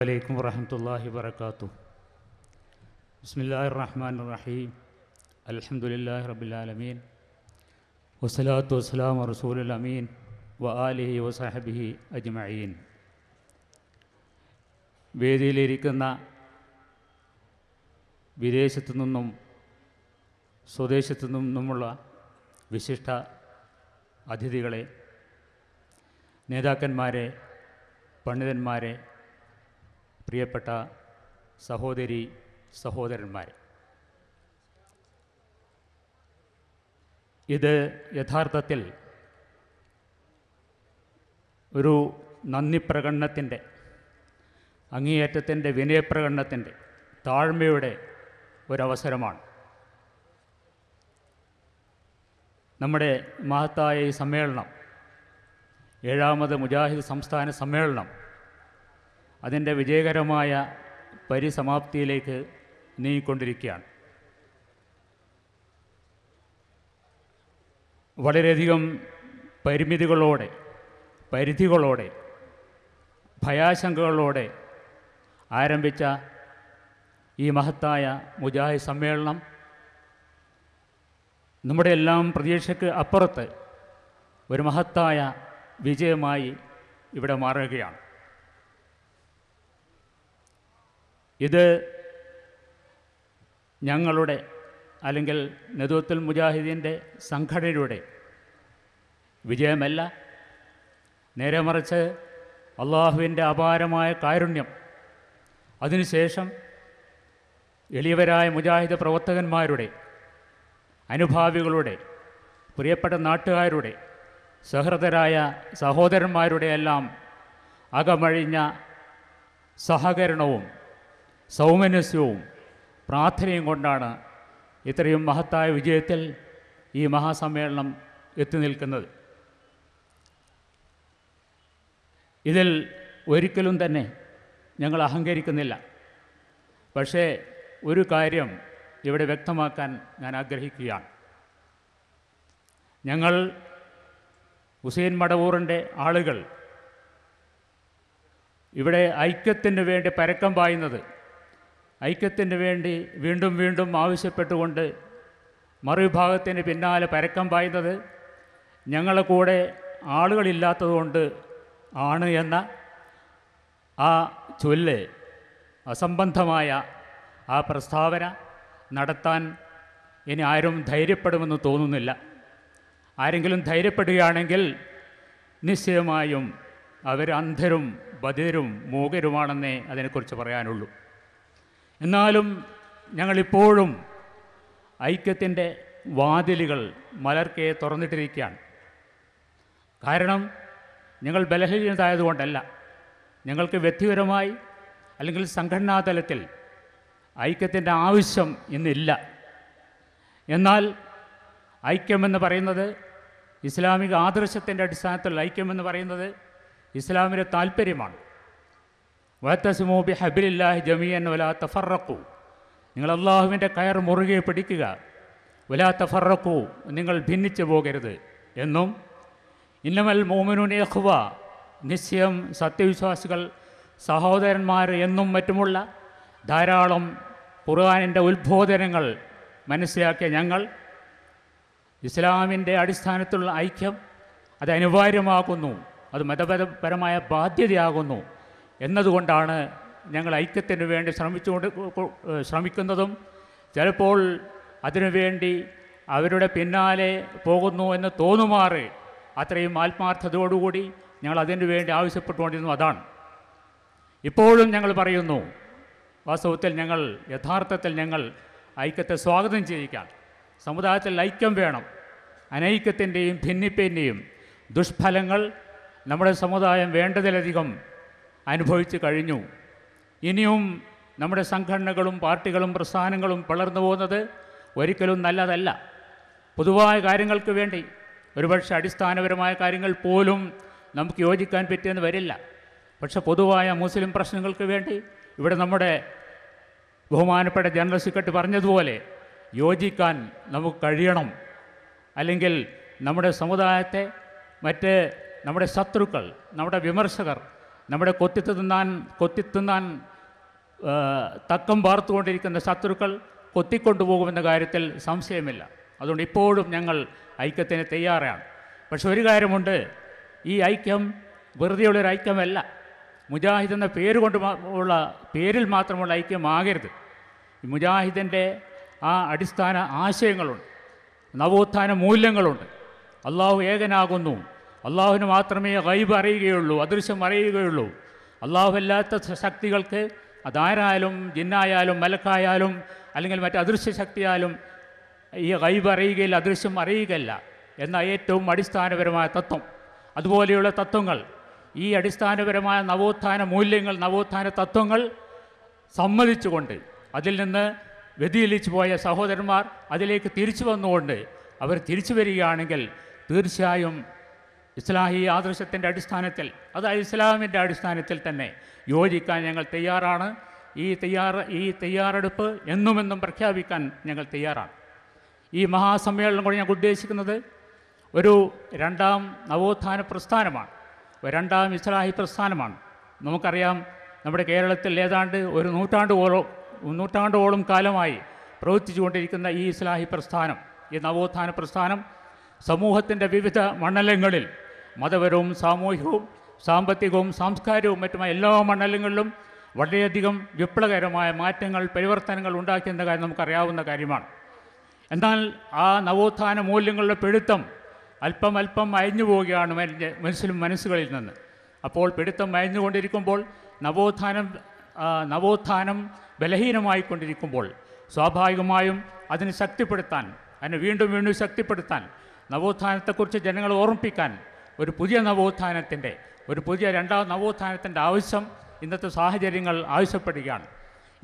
വലൈക്കും വറഹമത്തല്ലാഹി വബർക്കാത്തു ബിസ്മില്ലാഹി റഹ്മാൻ റഹീം അലഹമുല്ലാഹി റബുലാലമീൻ വസ്സലാത്തു വസ്സലാം റസൂലുൽ അമീൻ. വ ആലിഹി വസാഹബിഹി അജ്മീൻ വേദിയിലിരിക്കുന്ന വിദേശത്തു നിന്നും സ്വദേശത്തു നിന്നുമുള്ള വിശിഷ്ട അതിഥികളെ നേതാക്കന്മാരെ പണ്ഡിതന്മാരെ പ്രിയപ്പെട്ട സഹോദരി സഹോദരന്മാരെ ഇത് യഥാർത്ഥത്തിൽ ഒരു നന്ദി പ്രകടനത്തിന്റെ അങ്ങേയറ്റത്തിന്റെ വിനയപ്രകടനത്തിന്റെ താഴ്മയുടെ ഒരവസരമാണ്. നമ്മുടെ മഹത്തായ ഈ സമ്മേളനം ഏഴാമത് മുജാഹിദ് സംസ്ഥാന സമ്മേളനം അതിന്റെ വിജയകരമായ പരിസമാപ്തിയിലേക്ക് നീങ്ങിക്കൊണ്ടിരിക്കുകയാണ്. വളരെയധികം പരിമിതികളോടെ പരിധികളോടെ ഭയാശങ്കകളോടെ ആരംഭിച്ച ഈ മഹത്തായ മുജാഹിദ് സമ്മേളനം നമ്മുടെ എല്ലാം പ്രതീക്ഷയ്ക്ക് അപ്പുറത്ത് ഒരു മഹത്തായ വിജയമായി ഇവിടെ മാറുകയാണ്. ഇത് ഞങ്ങളുടെ അല്ലെങ്കിൽ നെതുവത്തുൽ മുജാഹിദീന്റെ സംഘടനയുടെ വിജയമല്ല. നേരെ മറിച്ച് അള്ളാഹുവിന്റെ അപാരമായ കാരുണ്യം. അതിനുശേഷം എളിയവരായ മുജാഹിദ് പ്രവർത്തകന്മാരുടെ അനുഭാവികളുടെ പ്രിയപ്പെട്ട നാട്ടുകാരുടെ സഹൃദരായ സഹോദരന്മാരുടെ എല്ലാം അകമഴിഞ്ഞ സഹകരണവും സൗമനസ്യവും പ്രാർത്ഥനയും കൊണ്ടാണ് ഇത്രയും മഹത്തായ വിജയത്തിൽ ഈ മഹാസമ്മേളനം എത്തി നിൽക്കുന്നത്. ഇതിൽ ഒരിക്കലും തന്നെ ഞങ്ങൾ അഹങ്കരിക്കുന്നില്ല. പക്ഷേ ഒരു കാര്യം ഇവിടെ വ്യക്തമാക്കാൻ ഞാൻ ആഗ്രഹിക്കുകയാണ്. ഞങ്ങൾ ഹുസൈൻ മടവൂറിന്റെ ആളുകൾ ഇവിടെ ഐക്യത്തിന് വേണ്ടി പരക്കം പായുന്നത് ഐക്യത്തിന് വേണ്ടി വീണ്ടും വീണ്ടും ആവശ്യപ്പെട്ടുകൊണ്ട് മറുവിഭാഗത്തിന് പിന്നാലെ പരക്കം പായുന്നത് ഞങ്ങളെ കൂടെ ആളുകളില്ലാത്തതുകൊണ്ട് ആണ് എന്ന ആ ചൊല്ല് അസംബന്ധമായ ആ പ്രസ്താവന നടത്താൻ ഇനി ആരും ധൈര്യപ്പെടുമെന്ന് തോന്നുന്നില്ല. ആരെങ്കിലും ധൈര്യപ്പെടുകയാണെങ്കിൽ നിശ്ചയമായും അവർ അന്ധരും ബധിരും മൂകരുമാണെന്നേ അതിനെക്കുറിച്ച് പറയാനുള്ളൂ. എന്നാലും ഞങ്ങളിപ്പോഴും ഐക്യത്തിന്റെ വാതിലുകൾ മലർക്കെ തുറന്നിട്ടിരിക്കുകയാണ്. കാരണം ഞങ്ങൾ ബലഹീനതായതുകൊണ്ടല്ല. ഞങ്ങൾക്ക് വ്യക്തിപരമായി അല്ലെങ്കിൽ സംഘടനാ തലത്തിൽ ഐക്യത്തിന്റെ ആവശ്യം ഇന്നില്ല. എന്നാൽ ഐക്യമെന്ന് പറയുന്നത് ഇസ്ലാമിക ആദർശത്തിന്റെ അടിസ്ഥാനത്തിൽ ഐക്യമെന്ന് പറയുന്നത് ഇസ്ലാമിന്റെ താല്പര്യമാണ് വത്തസിമോബി ഹബിലില്ലാഹി ജമിയൻ വലാ തഫറക്കു നിങ്ങൾ അള്ളാഹുവിന്റെ കയർ മുറുകെ പിടിക്കുക. വലാ തഫറക്കു നിങ്ങൾ ഭിന്നിച്ചു പോകരുത് എന്നും. ഇന്നമൽ മോമിനുനെ യഹ്വ നിശ്ചയം സത്യവിശ്വാസികൾ സഹോദരന്മാർ എന്നും മറ്റുമുള്ള ധാരാളം ഖുർആാനിന്റെ ഉത്ബോധനങ്ങൾ മനസ്സിലാക്കിയ ഞങ്ങൾ. ഇസ്ലാമിന്റെ അടിസ്ഥാനത്തിലുള്ള ഐക്യം അത് അനിവാര്യമാകുന്നു. അത് മതപരപരമായ ബാധ്യതയാകുന്നു. എന്നതുകൊണ്ടാണ് ഞങ്ങൾ ഐക്യത്തിന് വേണ്ടി ശ്രമിച്ചുകൊണ്ട് ശ്രമിക്കുന്നതും ചിലപ്പോൾ അതിനുവേണ്ടി അവരുടെ പിന്നാലെ പോകുന്നു എന്ന് തോന്നുമാറ് അത്രയും ആത്മാർത്ഥതയോടുകൂടി ഞങ്ങൾ അതിനു വേണ്ടി ആവശ്യപ്പെട്ടുകൊണ്ടിരുന്നു. അതാണ്. ഇപ്പോഴും ഞങ്ങൾ പറയുന്നു വാസ്തവത്തിൽ ഞങ്ങൾ യഥാർത്ഥത്തിൽ ഞങ്ങൾ ഐക്യത്തെ സ്വാഗതം ചെയ്യിക്കാൻ സമുദായത്തിൽ ഐക്യം വേണം. അനൈക്യത്തിന്റെയും ഭിന്നിപ്പിന്റെയും ദുഷ്ഫലങ്ങൾ നമ്മുടെ സമുദായം വേണ്ടതിലധികം അനുഭവിച്ചു കഴിഞ്ഞു. ഇനിയും നമ്മുടെ സംഘടനകളും പാർട്ടികളും പ്രസ്ഥാനങ്ങളും വളർന്നു പോകുന്നത് ഒരിക്കലും നല്ലതല്ല. പൊതുവായ കാര്യങ്ങൾക്ക് വേണ്ടി ഒരുപക്ഷെ അടിസ്ഥാനപരമായ കാര്യങ്ങൾ പോലും നമുക്ക് യോജിക്കാൻ പറ്റിയെന്ന് വരില്ല. പക്ഷെ പൊതുവായ മുസ്ലിം പ്രശ്നങ്ങൾക്ക് വേണ്ടി ഇവിടെ നമ്മുടെ ബഹുമാനപ്പെട്ട ജനറൽ സെക്രട്ടറി പറഞ്ഞതുപോലെ യോജിക്കാൻ നമുക്ക് കഴിയണം. അല്ലെങ്കിൽ നമ്മുടെ സമുദായത്തെ മറ്റ് നമ്മുടെ ശത്രുക്കൾ നമ്മുടെ വിമർശകർ നമ്മുടെ കൊത്തിത്ത് തിന്നാൻ കൊത്തിത്തിന്നാൻ തക്കം പാർത്തുകൊണ്ടിരിക്കുന്ന ശത്രുക്കൾ കൊത്തിക്കൊണ്ടുപോകുമെന്ന കാര്യത്തിൽ സംശയമില്ല. അതുകൊണ്ട് ഇപ്പോഴും ഞങ്ങൾ ഐക്യത്തിന് തയ്യാറാണ്. പക്ഷെ ഒരു കാര്യമുണ്ട്. ഈ ഐക്യം വെറുതെയുള്ളൊരു ഐക്യമല്ല. മുജാഹിദ് എന്ന പേര് കൊണ്ട് ഉള്ള പേരിൽ മാത്രമുള്ള ഐക്യമാകരുത്. മുജാഹിദിന്റെ ആ അടിസ്ഥാന ആശയങ്ങളുണ്ട്. നവോത്ഥാന മൂല്യങ്ങളുണ്ട്. അള്ളാഹു ഏകനാകുന്നു. അള്ളാഹുവിന് മാത്രമേ ഗൈബ് അറിയുകയുള്ളൂ അദൃശ്യം അറിയുകയുള്ളൂ. അല്ലാത്ത ശക്തികൾക്ക് അതാരായാലും ജിന്നായാലും മലക്കായാലും അല്ലെങ്കിൽ മറ്റ് അദൃശ്യ ശക്തിയാലും ഈ ഗൈബ് അറിയുകയില്ല അദൃശ്യം അറിയുകയില്ല എന്ന ഏറ്റവും അടിസ്ഥാനപരമായ തത്വം. അതുപോലെയുള്ള തത്വങ്ങൾ ഈ അടിസ്ഥാനപരമായ നവോത്ഥാന മൂല്യങ്ങൾ നവോത്ഥാന തത്വങ്ങൾ സമ്മതിച്ചുകൊണ്ട് അതിൽ നിന്ന് വ്യതിയിലിച്ചു പോയ സഹോദരന്മാർ അതിലേക്ക് തിരിച്ചു വന്നുകൊണ്ട് അവർ തിരിച്ചു വരികയാണെങ്കിൽ തീർച്ചയായും ഇസ്ലാഹി ആദർശത്തിന്റെ അടിസ്ഥാനത്തിൽ അതായത് ഇസ്ലാമിന്റെ അടിസ്ഥാനത്തിൽ തന്നെ യോജിക്കാൻ ഞങ്ങൾ തയ്യാറാണ്. ഈ തയ്യാറ ഈ തയ്യാറെടുപ്പ് എന്നുമെന്നും പ്രഖ്യാപിക്കാൻ ഞങ്ങൾ തയ്യാറാണ്. ഈ മഹാസമ്മേളനം കൊണ്ട് ഞങ്ങൾ ഉദ്ദേശിക്കുന്നത് ഒരു രണ്ടാം നവോത്ഥാന പ്രസ്ഥാനമാണ്. രണ്ടാം ഇസ്ലാഹി പ്രസ്ഥാനമാണ്. നമുക്കറിയാം നമ്മുടെ കേരളത്തിൽ ഏതാണ്ട് ഒരു നൂറ്റാണ്ടുകോളം നൂറ്റാണ്ടോളം കാലമായി പ്രവർത്തിച്ചുകൊണ്ടിരിക്കുന്ന ഈ ഇസ്ലാഹി പ്രസ്ഥാനം ഈ നവോത്ഥാന പ്രസ്ഥാനം സമൂഹത്തിന്റെ വിവിധ മണ്ഡലങ്ങളിൽ മതപരവും സാമൂഹികവും സാമ്പത്തികവും സാംസ്കാരികവും മറ്റുമായ എല്ലാ മണ്ഡലങ്ങളിലും വളരെയധികം വിപ്ലവകരമായ മാറ്റങ്ങൾ പരിവർത്തനങ്ങൾ ഉണ്ടാക്കിയെന്ന കാര്യം നമുക്കറിയാവുന്ന കാര്യമാണ്. എന്നാൽ ആ നവോത്ഥാന മൂല്യങ്ങളുടെ പിടുത്തം അല്പം അല്പം അയഞ്ഞു പോവുകയാണ് മനസ്സിലും മനസ്സുകളിൽ നിന്ന്. അപ്പോൾ പിടുത്തം അയഞ്ഞുകൊണ്ടിരിക്കുമ്പോൾ നവോത്ഥാനം നവോത്ഥാനം ബലഹീനമായിക്കൊണ്ടിരിക്കുമ്പോൾ സ്വാഭാവികമായും അതിനെ ശക്തിപ്പെടുത്താൻ അതിനെ വീണ്ടും വീണ്ടും ശക്തിപ്പെടുത്താൻ നവോത്ഥാനത്തെക്കുറിച്ച് ജനങ്ങളെ ഓർമ്മിപ്പിക്കാൻ ഒരു പുതിയ നവോത്ഥാനത്തിന്റെ ഒരു പുതിയ രണ്ടാം നവോത്ഥാനത്തിന്റെ ആവശ്യം ഇന്നത്തെ സാഹചര്യങ്ങൾ ആവശ്യപ്പെടുകയാണ്.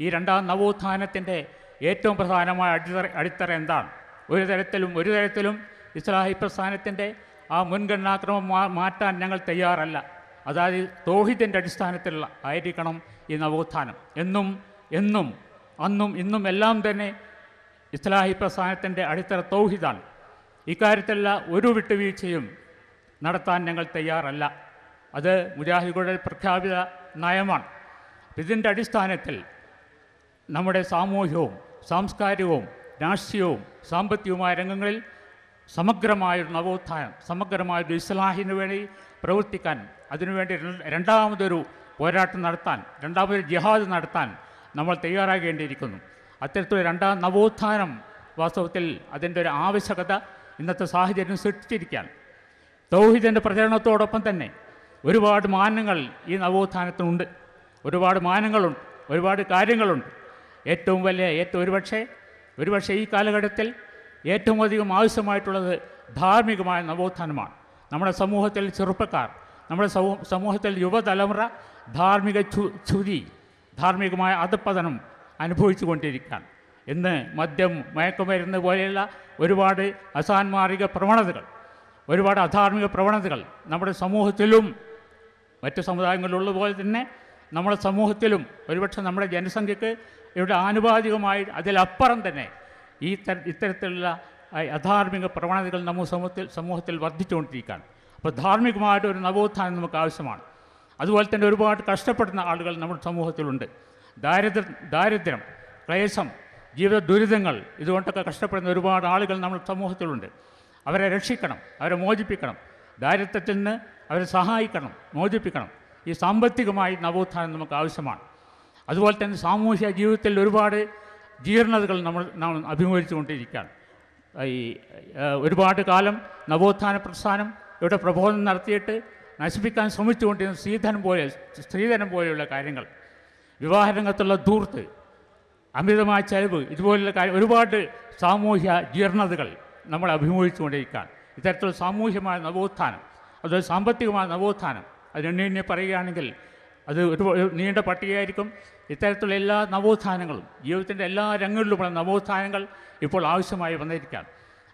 ഈ രണ്ടാം നവോത്ഥാനത്തിന്റെ ഏറ്റവും പ്രധാനമായ അടിത്തറ അടിത്തറ എന്താണ്? ഒരു തരത്തിലും ഒരു തരത്തിലും ഇസ്ലാഹി പ്രസ്ഥാനത്തിന്റെ ആ മുൻഗണനാക്രമം മാറ്റാൻ ഞങ്ങൾ തയ്യാറല്ല. അതായത് തോഹിദിന്റെ അടിസ്ഥാനത്തിലുള്ള ആയിരിക്കണം ഈ നവോത്ഥാനം. എന്നും എന്നും അന്നും ഇന്നും എല്ലാം തന്നെ ഇസ്ലാഹി പ്രസ്ഥാനത്തിന്റെ അടിത്തറ തൗഹിദാണ്. ഇക്കാര്യത്തിലുള്ള ഒരു വിട്ടുവീഴ്ചയും നടത്താൻ ഞങ്ങൾ തയ്യാറല്ല. അത് മുജാഹിദുകളുടെ പ്രഖ്യാപിത നയമാണ്. ഇതിന്റെ അടിസ്ഥാനത്തിൽ നമ്മുടെ സാമൂഹ്യവും സാംസ്കാരികവും രാഷ്ട്രീയവും സാമ്പത്തികവുമായ രംഗങ്ങളിൽ സമഗ്രമായൊരു നവോത്ഥാനം സമഗ്രമായൊരു ഇസ്ലാഹിന് വേണ്ടി പ്രവർത്തിക്കാൻ അതിനുവേണ്ടി രണ്ടാമതൊരു പോരാട്ടം നടത്താൻ രണ്ടാമതൊരു ജിഹാദ് നടത്താൻ നമ്മൾ തയ്യാറാകേണ്ടിയിരിക്കുന്നു. അത്തരത്തിലൊരു രണ്ടാം നവോത്ഥാനം വാസ്തവത്തിൽ അതിന്റെ ഒരു ആവശ്യകത ഇന്നത്തെ സാഹചര്യം സൃഷ്ടിച്ചിരിക്കുകയാണ്. തൗഹീദിന്റെ പ്രചരണത്തോടൊപ്പം തന്നെ ഒരുപാട് മാനങ്ങൾ ഈ നവോത്ഥാനത്തിനുണ്ട്. ഒരുപാട് മാനങ്ങളുണ്ട്. ഒരുപാട് കാര്യങ്ങളുണ്ട്. ഏറ്റവും വലിയ ഏറ്റവും ഒരുപക്ഷെ ഒരുപക്ഷെ ഈ കാലഘട്ടത്തിൽ ഏറ്റവും അധികം ആവശ്യമായിട്ടുള്ളത് ധാർമ്മികമായ നവോത്ഥാനമാണ്. നമ്മുടെ സമൂഹത്തിൽ ചെറുപ്പക്കാർ നമ്മുടെ സമൂഹത്തിൽ യുവതലമുറ ധാർമ്മിക ചു ചുരി ധാർമ്മികമായ അധപ്പതനം അനുഭവിച്ചു കൊണ്ടിരിക്കുകയാണ്. ഇന്ന് മദ്യം മയക്കുമരുന്ന് പോലെയുള്ള ഒരുപാട് അസാൻമാർഗിക പ്രവണതകൾ ഒരുപാട് അധാർമിക പ്രവണതകൾ നമ്മുടെ സമൂഹത്തിലും മറ്റ് സമുദായങ്ങളിലുള്ളതുപോലെ തന്നെ നമ്മുടെ സമൂഹത്തിലും ഒരുപക്ഷെ നമ്മുടെ ജനസംഖ്യക്ക് ഇവിടെ ആനുപാതികമായി അതിലപ്പുറം തന്നെ ഈ തര ഇത്തരത്തിലുള്ള അധാർമിക പ്രവണതകൾ നമ്മുടെ സമൂഹത്തിൽ സമൂഹത്തിൽ വർദ്ധിച്ചുകൊണ്ടിരിക്കുകയാണ്. അപ്പോൾ ധാർമ്മികമായിട്ട് ഒരു നവോത്ഥാനം നമുക്ക് ആവശ്യമാണ്. അതുപോലെ തന്നെ ഒരുപാട് കഷ്ടപ്പെടുന്ന ആളുകൾ നമ്മുടെ സമൂഹത്തിലുണ്ട്. ദാരിദ്ര്യ ദാരിദ്ര്യം ക്ലേശം ജീവിത ദുരിതങ്ങൾ ഇതുകൊണ്ടൊക്കെ കഷ്ടപ്പെടുന്ന ഒരുപാട് ആളുകൾ നമ്മുടെ സമൂഹത്തിലുണ്ട്. അവരെ രക്ഷിക്കണം അവരെ മോചിപ്പിക്കണം ദാരിദ്ര്യത്തിൽ നിന്ന് അവരെ സഹായിക്കണം മോചിപ്പിക്കണം. ഈ സാമ്പത്തികമായി നവോത്ഥാനം നമുക്ക് ആവശ്യമാണ്. അതുപോലെ തന്നെ സാമൂഹിക ജീവിതത്തിൽ ഒരുപാട് ജീർണതകൾ നമ്മൾ നാം അഭിമുഖീകരിച്ചുകൊണ്ടിരിക്കുകയാണ്. ഈ ഒരുപാട് കാലം നവോത്ഥാന പ്രസ്ഥാനം ഇവിടെ പ്രബോധനം നടത്തിയിട്ട് നശിപ്പിക്കാൻ ശ്രമിച്ചുകൊണ്ടിരുന്ന സ്ത്രീധനം പോലെ സ്ത്രീധനം പോലെയുള്ള കാര്യങ്ങൾ. വിവാഹരംഗത്തുള്ള ധൂർത്ത് അമിതമായ ചെലവ് ഇതുപോലുള്ള കാര്യം ഒരുപാട് സാമൂഹ്യ ജീർണതകൾ നമ്മൾ അഭിമുഖിച്ചുകൊണ്ടിരിക്കുകയാണ്. ഇത്തരത്തിലുള്ള സാമൂഹ്യമായ നവോത്ഥാനം അത് സാമ്പത്തികമായ നവോത്ഥാനം അത് എണ്ണി പറയുകയാണെങ്കിൽ അത് ഒരു നീണ്ട പട്ടികയായിരിക്കും. ഇത്തരത്തിലുള്ള എല്ലാ നവോത്ഥാനങ്ങളും ജീവിതത്തിന്റെ എല്ലാ രംഗങ്ങളിലുമുള്ള നവോത്ഥാനങ്ങൾ ഇപ്പോൾ ആവശ്യമായി വന്നിരിക്കുകയാണ്.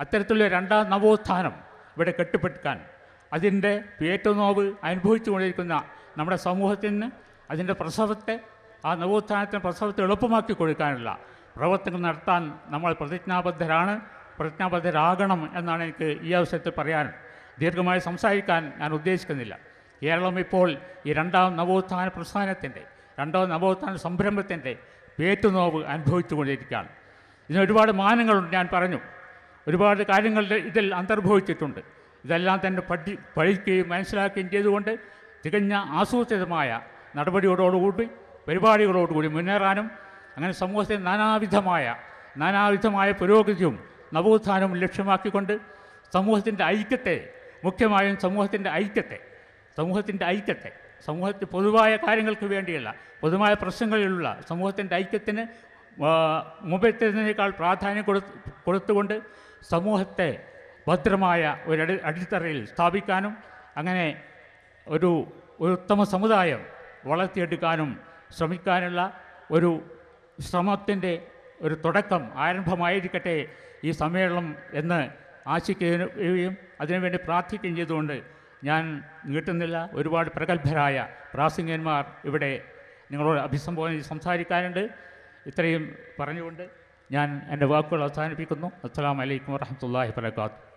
അത്തരത്തിലുള്ള രണ്ടാം നവോത്ഥാനം ഇവിടെ കെട്ടിപ്പടുക്കാൻ അതിന്റെ ഏറ്റവും നോവ് അനുഭവിച്ചു കൊണ്ടിരിക്കുന്ന നമ്മുടെ സമൂഹത്തിന് അതിന്റെ പ്രസവത്തെ ആ നവോത്ഥാനത്തിന്റെ പ്രസവത്തെ എളുപ്പമാക്കി കൊടുക്കാനുള്ള പ്രവർത്തനങ്ങൾ നടത്താൻ നമ്മൾ പ്രതിജ്ഞാബദ്ധരാണ്. പ്രതിജ്ഞാബദ്ധരാകണം എന്നാണ് എനിക്ക് ഈ അവസരത്തിൽ പറയാൻ ദീർഘമായി സംസാരിക്കാൻ ഞാൻ ഉദ്ദേശിക്കുന്നില്ല. കേരളം ഇപ്പോൾ ഈ രണ്ടാം നവോത്ഥാന പ്രസ്ഥാനത്തിന്റെ രണ്ടാം നവോത്ഥാന സംരംഭത്തിന്റെ പേറ്റുനോവ് അനുഭവിച്ചുകൊണ്ടിരിക്കുകയാണ്. ഇതിന് ഒരുപാട് മാനങ്ങളുണ്ട് ഞാൻ പറഞ്ഞു. ഒരുപാട് കാര്യങ്ങൾ ഇതിൽ അന്തർഭവിച്ചിട്ടുണ്ട്. ഇതെല്ലാം തന്നെ പഠി പഠിക്കുകയും മനസ്സിലാക്കുകയും ചെയ്തുകൊണ്ട് തികഞ്ഞ ആസൂത്രിതമായ നടപടിയോടുകൂടി പരിപാടികളോടുകൂടി മുന്നേറാനും അങ്ങനെ സമൂഹത്തിൽ നാനാവിധമായ നാനാവിധമായ പുരോഗതിയും നവോത്ഥാനവും ലക്ഷ്യമാക്കിക്കൊണ്ട് സമൂഹത്തിന്റെ ഐക്യത്തെ മുഖ്യമായും സമൂഹത്തിന്റെ ഐക്യത്തെ സമൂഹത്തിന്റെ ഐക്യത്തെ സമൂഹത്തിൽ പൊതുവായ കാര്യങ്ങൾക്ക് വേണ്ടിയുള്ള പൊതുവായ പ്രശ്നങ്ങളിലുള്ള സമൂഹത്തിന്റെ ഐക്യത്തിന് മുമ്പത്തേതിനേക്കാൾ പ്രാധാന്യം കൊടുത്ത് കൊടുത്തുകൊണ്ട് സമൂഹത്തെ ഭദ്രമായ ഒരു അടി അടിത്തറയിൽ സ്ഥാപിക്കാനും അങ്ങനെ ഒരു ഒരു ഉത്തമ സമുദായം വളർത്തിയെടുക്കാനും ശ്രമിക്കാനുള്ള ഒരു ശ്രമത്തിന്റെ ഒരു തുടക്കം ആരംഭമായിരിക്കട്ടെ ഈ സമ്മേളനം എന്ന് ആശിക്കുകയും അതിനുവേണ്ടി പ്രാർത്ഥിക്കുകയും ചെയ്തുകൊണ്ട് ഞാൻ നീട്ടുന്നില്ല. ഒരുപാട് പ്രഗത്ഭരായ പ്രാസംഗികന്മാർ ഇവിടെ നിങ്ങളോട് അഭിസംബോധന സംസാരിക്കാനുണ്ട്. ഇത്രയും പറഞ്ഞുകൊണ്ട് ഞാൻ എന്റെ വാക്കുകൾ അവസാനിപ്പിക്കുന്നു. അസ്സാം വലൈക്കും വർഹമത്തല്ലാഹി വാത്തു